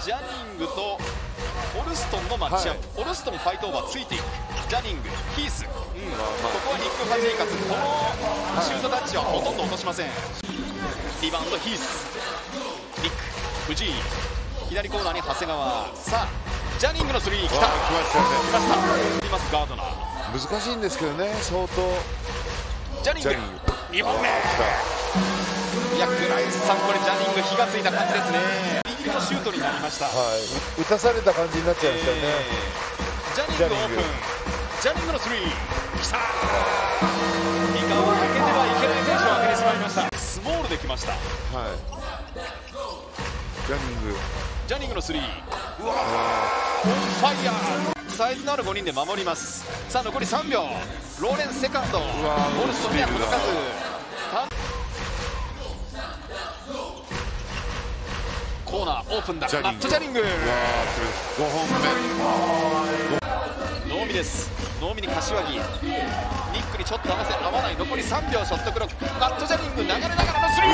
ジャニングとオルストンのマッチアップ、オルストンファイトオーバーついていく。ジャニングヒース、ここはニック・ファジーカスこのシュートタッチはほとんど落としません。リバウンドヒース。ニック。藤井。左コーナーに長谷川。さあジャニングのスリー来た。来ました来ましたいますガードナー。難しいんですけどね相当。ジャニング。ニング。2本目。いや倉石さんこれジャニング火がついた感じですね右のシュートになりましたはい。打たされた感じになっちゃいましたよね、ジャニングオープン。ジャニングのスリー。きた三河は空けてはいけない選手を空けてしまいました。スモールできました。はい。ジャニングジャニングのスリー。うわー。オンファイヤー。サイズのある5人で守ります。さあ残り3秒。ローレンスセカンド。わボールストには届かずコーナーオープンだ。マットジャニング。うわーこれ5本目ノーミです。ノーミに柏木。ニックにちょっと合わせ合わない。残り3秒ショットクロック。マットジャニング流れながらのスリ